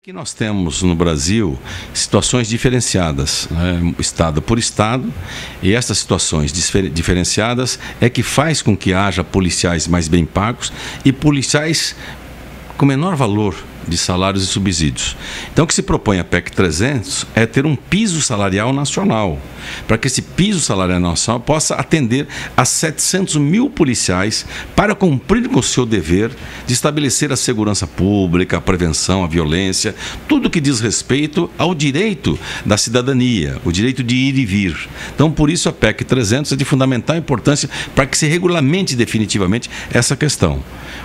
Que nós temos no Brasil situações diferenciadas, né, estado por estado, e essas situações diferenciadas é que faz com que haja policiais mais bem pagos e policiais com menor valor de salários e subsídios. Então, o que se propõe a PEC 300 é ter um piso salarial nacional, para que esse piso salarial nacional possa atender a 700 mil policiais para cumprir com o seu dever de estabelecer a segurança pública, a prevenção, a violência, tudo que diz respeito ao direito da cidadania, o direito de ir e vir. Então, por isso, a PEC 300 é de fundamental importância para que se regulamente definitivamente essa questão.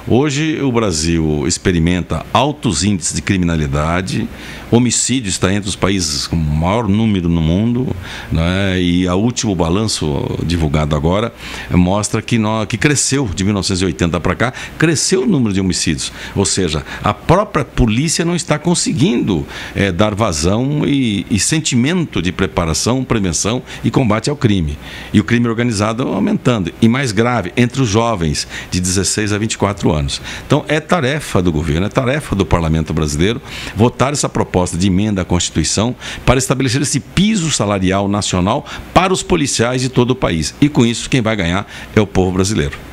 Hoje, o Brasil experimenta altos altos índices de criminalidade, homicídio está entre os países com maior número no mundo, né? e o último balanço divulgado agora mostra que, nós, que cresceu de 1980 para cá, cresceu o número de homicídios. Ou seja, a própria polícia não está conseguindo é, dar vazão e, e sentimento de preparação, prevenção e combate ao crime. E o crime organizado aumentando. E mais grave, entre os jovens de 16 a 24 anos. Então é tarefa do governo, é tarefa do parlamento brasileiro votar essa proposta de emenda à Constituição para estabelecer esse piso salarial nacional para os policiais de todo o país. E com isso, quem vai ganhar é o povo brasileiro.